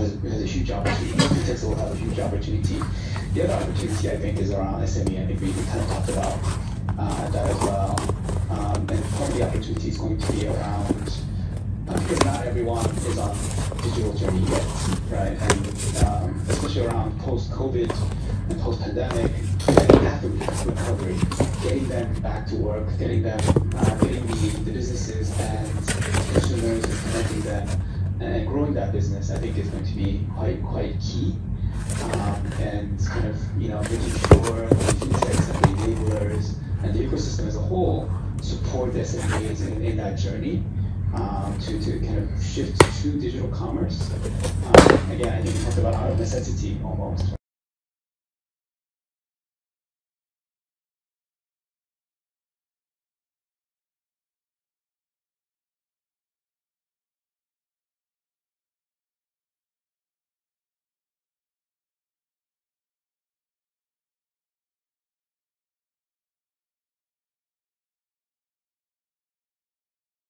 has a huge opportunity. Fintechs will have a huge opportunity. The other opportunity I think is around SME. I think we, kind of talked about uh, that as well. Um, and part of the opportunity is going to be around uh, because not everyone is on digital journey yet, right? And um, especially around post-COVID and post-pandemic, recovery, getting them back to work, getting them, uh, getting the, the businesses and consumers and connecting them and growing that business, I think is going to be quite quite key. Um, and kind of you know making sure the fintechs and the enablers and the ecosystem as a whole support the SMEs in, in that journey um, to, to kind of shift to digital commerce. Um, again, I think we talked about out of necessity almost.